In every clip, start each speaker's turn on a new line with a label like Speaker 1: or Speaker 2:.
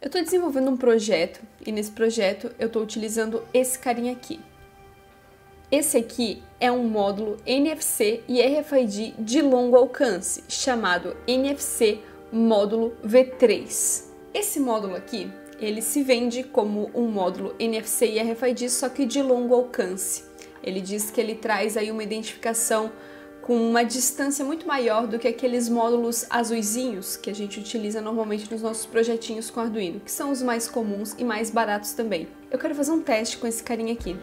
Speaker 1: Eu estou desenvolvendo um projeto e nesse projeto eu estou utilizando esse carinha aqui. Esse aqui é um módulo NFC e RFID de longo alcance, chamado NFC Módulo V3. Esse módulo aqui, ele se vende como um módulo NFC e RFID, só que de longo alcance. Ele diz que ele traz aí uma identificação com uma distância muito maior do que aqueles módulos azuisinhos que a gente utiliza normalmente nos nossos projetinhos com Arduino, que são os mais comuns e mais baratos também. Eu quero fazer um teste com esse carinha aqui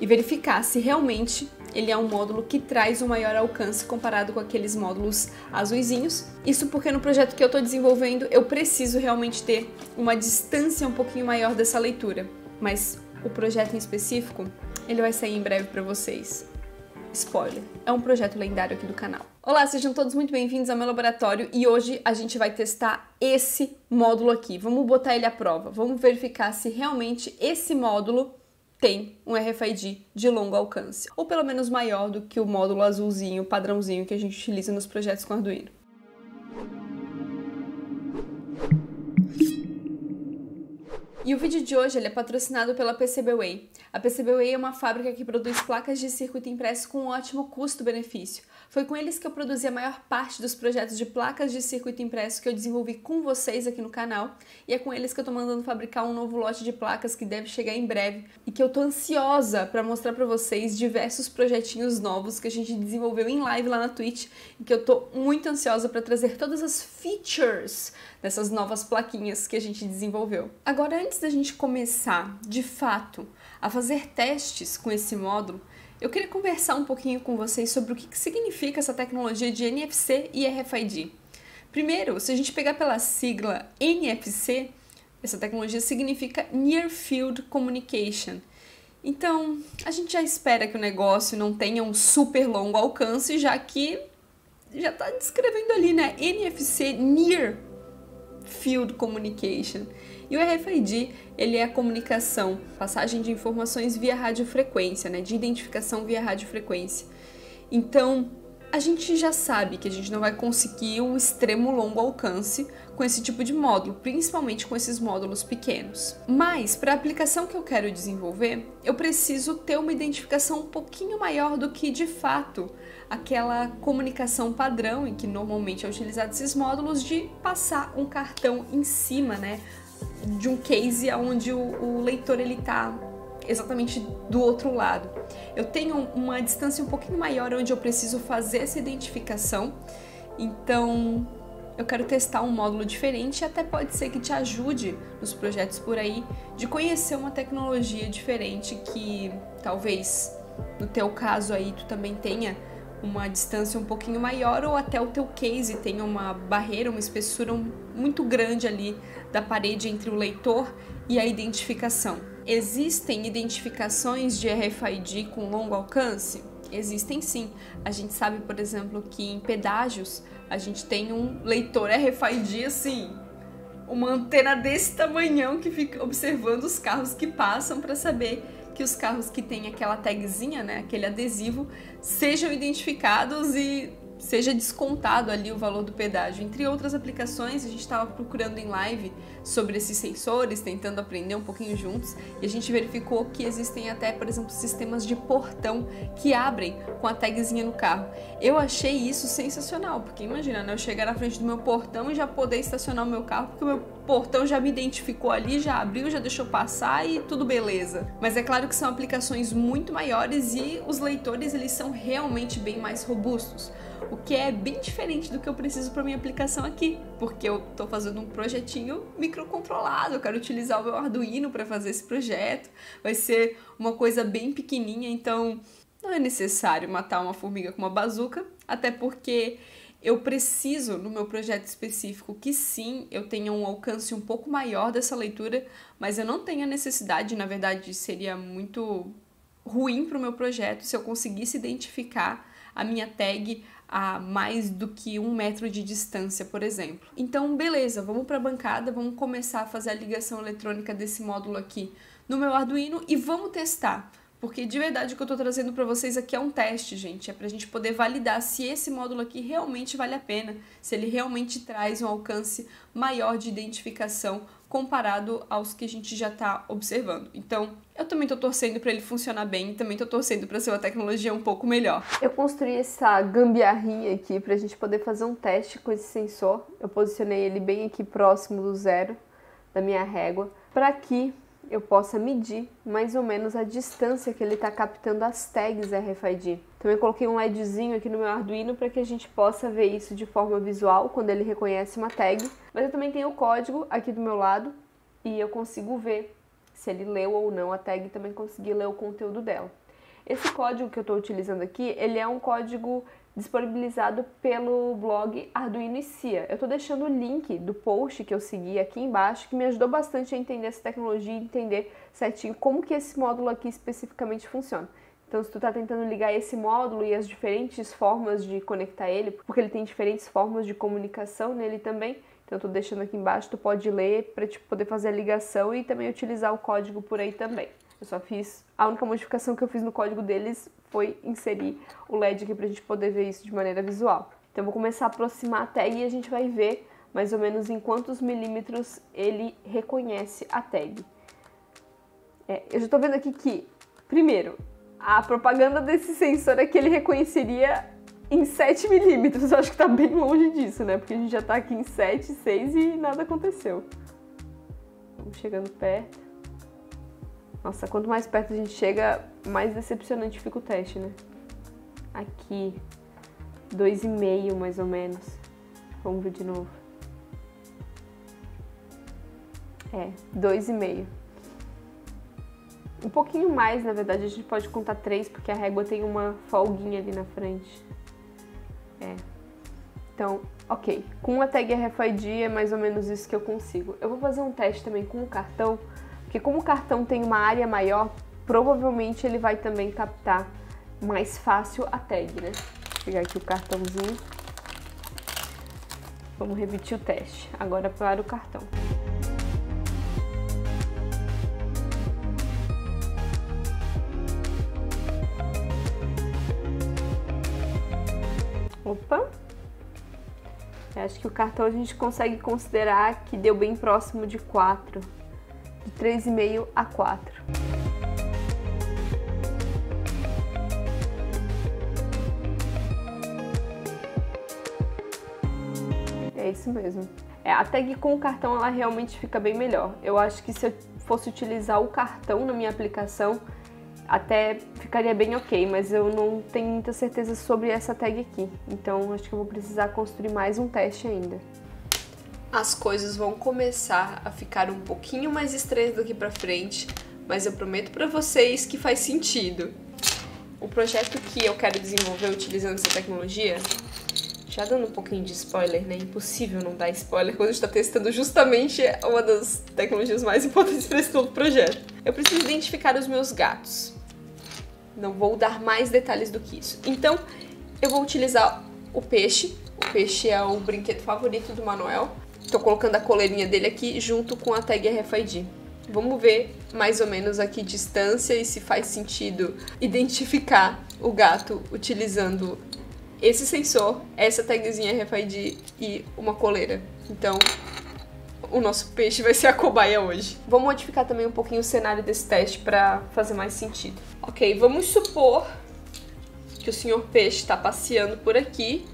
Speaker 1: e verificar se realmente ele é um módulo que traz um maior alcance comparado com aqueles módulos azuisinhos. Isso porque no projeto que eu estou desenvolvendo eu preciso realmente ter uma distância um pouquinho maior dessa leitura, mas o projeto em específico ele vai sair em breve para vocês. Spoiler, é um projeto lendário aqui do canal. Olá, sejam todos muito bem-vindos ao meu laboratório e hoje a gente vai testar esse módulo aqui. Vamos botar ele à prova, vamos verificar se realmente esse módulo tem um RFID de longo alcance, ou pelo menos maior do que o módulo azulzinho, padrãozinho que a gente utiliza nos projetos com Arduino. E o vídeo de hoje ele é patrocinado pela PCBWay. A PCBWay é uma fábrica que produz placas de circuito impresso com um ótimo custo-benefício. Foi com eles que eu produzi a maior parte dos projetos de placas de circuito impresso que eu desenvolvi com vocês aqui no canal, e é com eles que eu estou mandando fabricar um novo lote de placas que deve chegar em breve e que eu estou ansiosa para mostrar para vocês diversos projetinhos novos que a gente desenvolveu em live lá na Twitch e que eu estou muito ansiosa para trazer todas as features dessas novas plaquinhas que a gente desenvolveu. Agora, antes da gente começar, de fato, a fazer testes com esse módulo, eu queria conversar um pouquinho com vocês sobre o que significa essa tecnologia de NFC e RFID. Primeiro, se a gente pegar pela sigla NFC, essa tecnologia significa Near Field Communication. Então, a gente já espera que o negócio não tenha um super longo alcance, já que já está descrevendo ali, né? NFC Near Field Communication. E o RFID, ele é a comunicação, passagem de informações via radiofrequência, né, de identificação via radiofrequência. Então, a gente já sabe que a gente não vai conseguir um extremo longo alcance com esse tipo de módulo, principalmente com esses módulos pequenos. Mas, para a aplicação que eu quero desenvolver, eu preciso ter uma identificação um pouquinho maior do que de fato aquela comunicação padrão em que normalmente é utilizado esses módulos de passar um cartão em cima, né, de um case onde o, o leitor ele está exatamente do outro lado. Eu tenho uma distância um pouquinho maior onde eu preciso fazer essa identificação, então eu quero testar um módulo diferente e até pode ser que te ajude nos projetos por aí de conhecer uma tecnologia diferente que talvez no teu caso aí tu também tenha uma distância um pouquinho maior ou até o teu case tenha uma barreira, uma espessura muito grande ali da parede entre o leitor e a identificação. Existem identificações de RFID com longo alcance? Existem sim. A gente sabe, por exemplo, que em pedágios a gente tem um leitor RFID assim, uma antena desse tamanhão que fica observando os carros que passam para saber que os carros que têm aquela tagzinha, né, aquele adesivo, sejam identificados e seja descontado ali o valor do pedágio. Entre outras aplicações, a gente estava procurando em live sobre esses sensores, tentando aprender um pouquinho juntos, e a gente verificou que existem até, por exemplo, sistemas de portão que abrem com a tagzinha no carro. Eu achei isso sensacional, porque imagina, né, eu chegar na frente do meu portão e já poder estacionar o meu carro, porque o meu portão já me identificou ali, já abriu, já deixou passar e tudo beleza. Mas é claro que são aplicações muito maiores e os leitores eles são realmente bem mais robustos o que é bem diferente do que eu preciso para minha aplicação aqui, porque eu estou fazendo um projetinho microcontrolado, eu quero utilizar o meu Arduino para fazer esse projeto, vai ser uma coisa bem pequenininha, então não é necessário matar uma formiga com uma bazuca, até porque eu preciso, no meu projeto específico, que sim, eu tenha um alcance um pouco maior dessa leitura, mas eu não tenho a necessidade, na verdade, seria muito ruim para o meu projeto se eu conseguisse identificar a minha tag a mais do que um metro de distância, por exemplo. Então, beleza, vamos para a bancada, vamos começar a fazer a ligação eletrônica desse módulo aqui no meu Arduino e vamos testar. Porque de verdade o que eu tô trazendo para vocês aqui é um teste, gente. É pra gente poder validar se esse módulo aqui realmente vale a pena, se ele realmente traz um alcance maior de identificação comparado aos que a gente já está observando. Então, eu também estou torcendo para ele funcionar bem e também estou torcendo para ser uma tecnologia um pouco melhor. Eu construí essa gambiarrinha aqui para a gente poder fazer um teste com esse sensor. Eu posicionei ele bem aqui próximo do zero da minha régua para que eu possa medir mais ou menos a distância que ele está captando as tags RFID. Também coloquei um LEDzinho aqui no meu Arduino para que a gente possa ver isso de forma visual quando ele reconhece uma tag. Mas eu também tenho o código aqui do meu lado e eu consigo ver se ele leu ou não a tag e também consegui ler o conteúdo dela. Esse código que eu estou utilizando aqui, ele é um código disponibilizado pelo blog Arduino e Cia. Eu estou deixando o link do post que eu segui aqui embaixo, que me ajudou bastante a entender essa tecnologia e entender certinho como que esse módulo aqui especificamente funciona. Então, se tu está tentando ligar esse módulo e as diferentes formas de conectar ele, porque ele tem diferentes formas de comunicação nele também, então tô deixando aqui embaixo, tu pode ler para te poder fazer a ligação e também utilizar o código por aí também. Eu só fiz. A única modificação que eu fiz no código deles foi inserir o LED aqui pra gente poder ver isso de maneira visual. Então eu vou começar a aproximar a tag e a gente vai ver mais ou menos em quantos milímetros ele reconhece a tag. É, eu já tô vendo aqui que, primeiro, a propaganda desse sensor é que ele reconheceria em 7 milímetros. Eu acho que tá bem longe disso, né? Porque a gente já tá aqui em 7, 6 e nada aconteceu. Vamos chegando perto. Nossa, quanto mais perto a gente chega, mais decepcionante fica o teste, né? Aqui, 2,5 mais ou menos. Vamos ver de novo. É, 2,5. Um pouquinho mais, na verdade, a gente pode contar 3, porque a régua tem uma folguinha ali na frente. É. Então, ok. Com a tag RFID é mais ou menos isso que eu consigo. Eu vou fazer um teste também com o cartão porque como o cartão tem uma área maior, provavelmente ele vai também captar mais fácil a tag, né? Vou pegar aqui o cartãozinho. Vamos repetir o teste. Agora para o cartão. Opa! Eu acho que o cartão a gente consegue considerar que deu bem próximo de 4 de 3,5 a 4. É isso mesmo. É, a tag com o cartão ela realmente fica bem melhor. Eu acho que se eu fosse utilizar o cartão na minha aplicação, até ficaria bem ok, mas eu não tenho muita certeza sobre essa tag aqui. Então acho que eu vou precisar construir mais um teste ainda as coisas vão começar a ficar um pouquinho mais estranhas daqui para frente, mas eu prometo para vocês que faz sentido. O projeto que eu quero desenvolver utilizando essa tecnologia, já dando um pouquinho de spoiler, né? Impossível não dar spoiler quando a gente está testando justamente uma das tecnologias mais importantes para esse todo projeto. Eu preciso identificar os meus gatos. Não vou dar mais detalhes do que isso. Então, eu vou utilizar o peixe. O peixe é o brinquedo favorito do Manuel Tô colocando a coleirinha dele aqui junto com a tag RFID. Vamos ver mais ou menos aqui distância e se faz sentido identificar o gato utilizando esse sensor, essa tagzinha RFID e uma coleira. Então, o nosso peixe vai ser a cobaia hoje. Vou modificar também um pouquinho o cenário desse teste para fazer mais sentido. Ok, vamos supor que o senhor peixe está passeando por aqui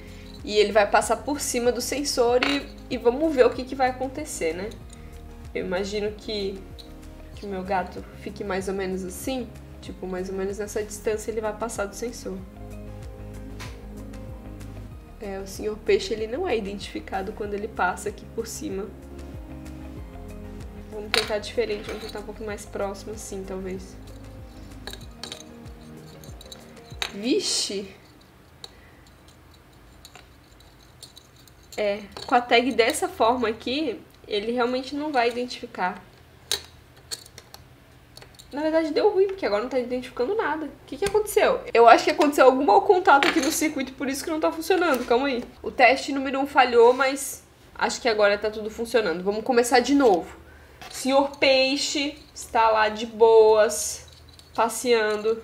Speaker 1: e ele vai passar por cima do sensor e, e vamos ver o que, que vai acontecer, né? Eu imagino que, que o meu gato fique mais ou menos assim, tipo, mais ou menos nessa distância ele vai passar do sensor. É, o senhor peixe ele não é identificado quando ele passa aqui por cima. Vamos tentar diferente, vamos tentar um pouco mais próximo assim, talvez. Vixe! É, com a tag dessa forma aqui, ele realmente não vai identificar. Na verdade deu ruim, porque agora não tá identificando nada. O que, que aconteceu? Eu acho que aconteceu algum mau contato aqui no circuito, por isso que não tá funcionando. Calma aí. O teste número 1 um falhou, mas acho que agora tá tudo funcionando. Vamos começar de novo. Senhor Peixe está lá de boas. passeando.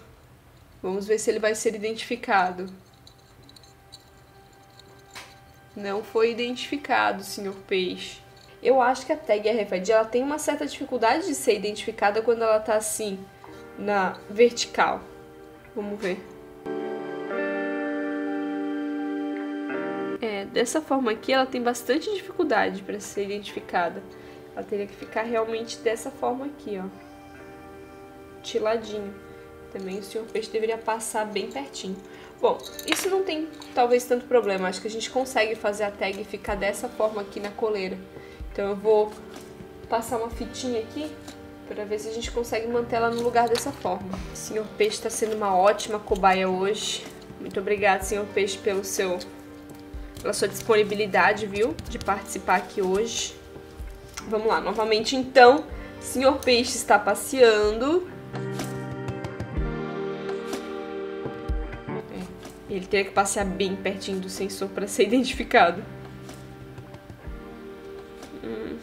Speaker 1: Vamos ver se ele vai ser identificado. Não foi identificado, senhor peixe. Eu acho que a tag RFID ela tem uma certa dificuldade de ser identificada quando ela tá assim, na vertical. Vamos ver. É, dessa forma aqui ela tem bastante dificuldade para ser identificada. Ela teria que ficar realmente dessa forma aqui, ó. Tiladinho. Também o senhor peixe deveria passar bem pertinho. Bom, isso não tem talvez tanto problema. Acho que a gente consegue fazer a tag ficar dessa forma aqui na coleira. Então eu vou passar uma fitinha aqui para ver se a gente consegue manter ela no lugar dessa forma. O senhor peixe está sendo uma ótima cobaia hoje. Muito obrigada, senhor peixe, pelo seu pela sua disponibilidade, viu, de participar aqui hoje. Vamos lá, novamente então, senhor peixe está passeando. Ele teria que passear bem pertinho do sensor para ser identificado. Hum.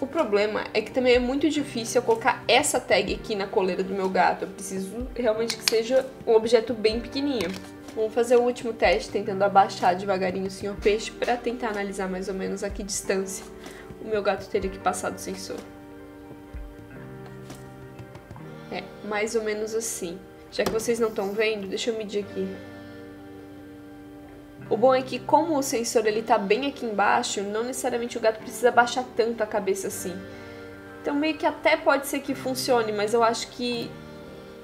Speaker 1: O problema é que também é muito difícil eu colocar essa tag aqui na coleira do meu gato. Eu preciso realmente que seja um objeto bem pequenininho. Vamos fazer o último teste tentando abaixar devagarinho o senhor peixe para tentar analisar mais ou menos a que distância o meu gato teria que passar do sensor. É, mais ou menos assim. Já que vocês não estão vendo, deixa eu medir aqui. O bom é que como o sensor ele tá bem aqui embaixo, não necessariamente o gato precisa baixar tanto a cabeça assim. Então meio que até pode ser que funcione, mas eu acho que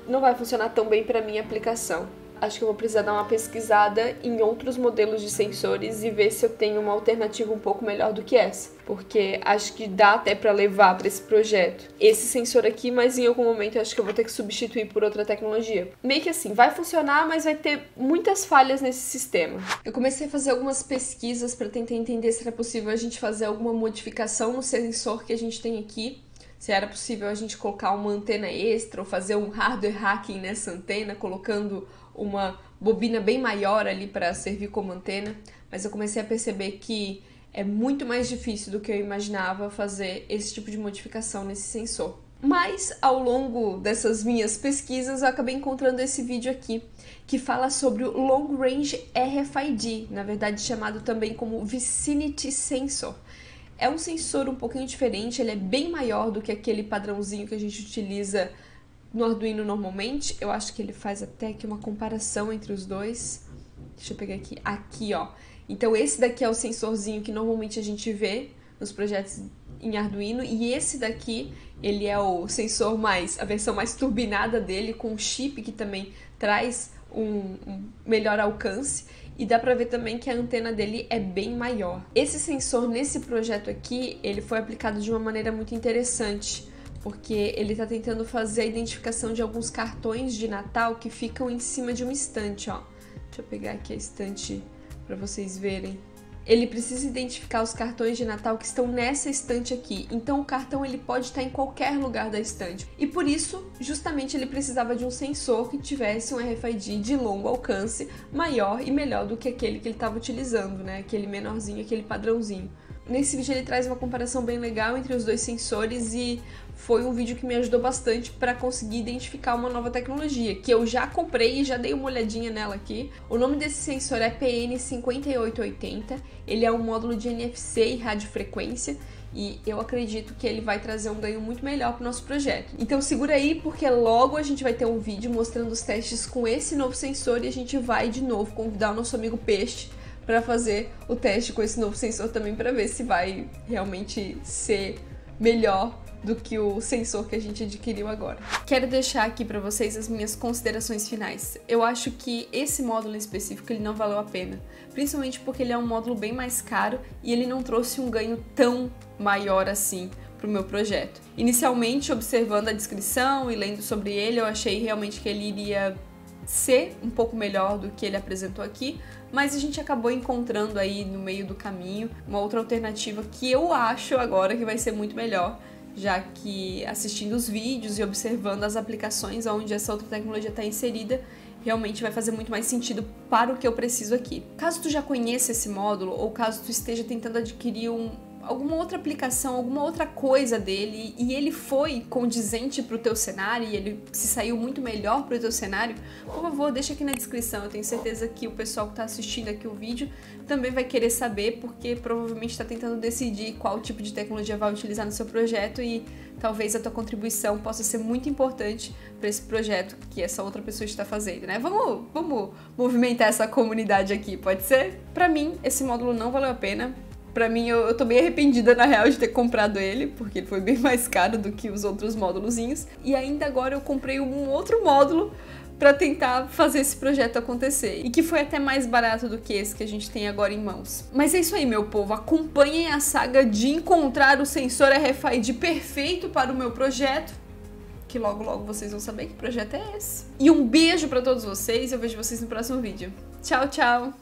Speaker 1: não vai funcionar tão bem para minha aplicação acho que eu vou precisar dar uma pesquisada em outros modelos de sensores e ver se eu tenho uma alternativa um pouco melhor do que essa, porque acho que dá até para levar para esse projeto esse sensor aqui, mas em algum momento acho que eu vou ter que substituir por outra tecnologia. Meio que assim, vai funcionar, mas vai ter muitas falhas nesse sistema. Eu comecei a fazer algumas pesquisas para tentar entender se era possível a gente fazer alguma modificação no sensor que a gente tem aqui se era possível a gente colocar uma antena extra ou fazer um hardware hacking nessa antena, colocando uma bobina bem maior ali para servir como antena, mas eu comecei a perceber que é muito mais difícil do que eu imaginava fazer esse tipo de modificação nesse sensor. Mas ao longo dessas minhas pesquisas eu acabei encontrando esse vídeo aqui que fala sobre o Long Range RFID, na verdade chamado também como Vicinity Sensor. É um sensor um pouquinho diferente, ele é bem maior do que aquele padrãozinho que a gente utiliza no Arduino normalmente, eu acho que ele faz até aqui uma comparação entre os dois. Deixa eu pegar aqui. Aqui, ó. Então, esse daqui é o sensorzinho que normalmente a gente vê nos projetos em Arduino. E esse daqui, ele é o sensor mais, a versão mais turbinada dele, com chip que também traz um, um melhor alcance. E dá pra ver também que a antena dele é bem maior. Esse sensor nesse projeto aqui, ele foi aplicado de uma maneira muito interessante porque ele está tentando fazer a identificação de alguns cartões de Natal que ficam em cima de uma estante, ó. Deixa eu pegar aqui a estante para vocês verem. Ele precisa identificar os cartões de Natal que estão nessa estante aqui. Então o cartão ele pode estar em qualquer lugar da estante. E por isso, justamente ele precisava de um sensor que tivesse um RFID de longo alcance, maior e melhor do que aquele que ele estava utilizando, né? Aquele menorzinho, aquele padrãozinho. Nesse vídeo ele traz uma comparação bem legal entre os dois sensores e foi um vídeo que me ajudou bastante para conseguir identificar uma nova tecnologia, que eu já comprei e já dei uma olhadinha nela aqui. O nome desse sensor é PN5880, ele é um módulo de NFC e radiofrequência, e eu acredito que ele vai trazer um ganho muito melhor para o nosso projeto. Então segura aí, porque logo a gente vai ter um vídeo mostrando os testes com esse novo sensor e a gente vai de novo convidar o nosso amigo Peixe para fazer o teste com esse novo sensor também para ver se vai realmente ser melhor do que o sensor que a gente adquiriu agora. Quero deixar aqui para vocês as minhas considerações finais. Eu acho que esse módulo em específico ele não valeu a pena, principalmente porque ele é um módulo bem mais caro e ele não trouxe um ganho tão maior assim para o meu projeto. Inicialmente, observando a descrição e lendo sobre ele, eu achei realmente que ele iria ser um pouco melhor do que ele apresentou aqui, mas a gente acabou encontrando aí no meio do caminho uma outra alternativa que eu acho agora que vai ser muito melhor, já que assistindo os vídeos e observando as aplicações onde essa outra tecnologia está inserida, realmente vai fazer muito mais sentido para o que eu preciso aqui. Caso tu já conheça esse módulo ou caso tu esteja tentando adquirir um alguma outra aplicação, alguma outra coisa dele e ele foi condizente pro teu cenário e ele se saiu muito melhor pro teu cenário, por favor, deixa aqui na descrição. Eu tenho certeza que o pessoal que tá assistindo aqui o vídeo também vai querer saber, porque provavelmente está tentando decidir qual tipo de tecnologia vai utilizar no seu projeto e talvez a tua contribuição possa ser muito importante para esse projeto que essa outra pessoa está fazendo, né? Vamos, vamos movimentar essa comunidade aqui, pode ser? Para mim, esse módulo não valeu a pena. Pra mim, eu, eu tô bem arrependida, na real, de ter comprado ele, porque ele foi bem mais caro do que os outros módulozinhos. E ainda agora eu comprei um outro módulo para tentar fazer esse projeto acontecer. E que foi até mais barato do que esse que a gente tem agora em mãos. Mas é isso aí, meu povo. Acompanhem a saga de encontrar o sensor RFID perfeito para o meu projeto. Que logo, logo vocês vão saber que projeto é esse. E um beijo para todos vocês. Eu vejo vocês no próximo vídeo. Tchau, tchau!